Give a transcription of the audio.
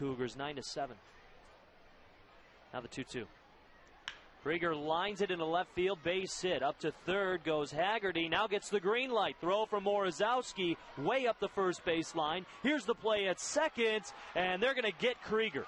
Cougars, 9 to 7. Now the 2 2. Krieger lines it in the left field, base hit. Up to third goes Haggerty. Now gets the green light. Throw from Morozowski way up the first baseline. Here's the play at second, and they're going to get Krieger.